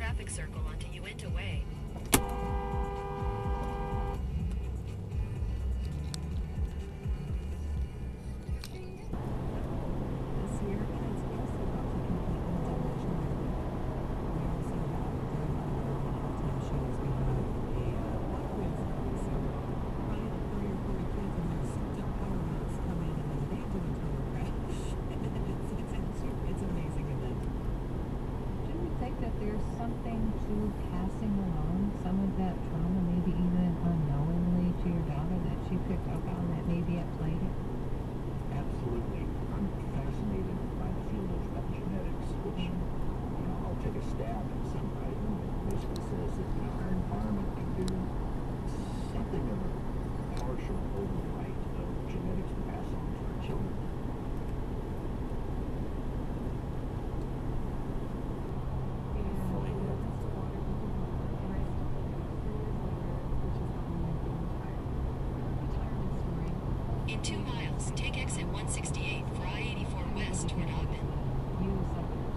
traffic circle onto Uinta Way. there's something to passing along some of that trauma, maybe even In two miles, take exit 168 for I-84 west toward Ogden.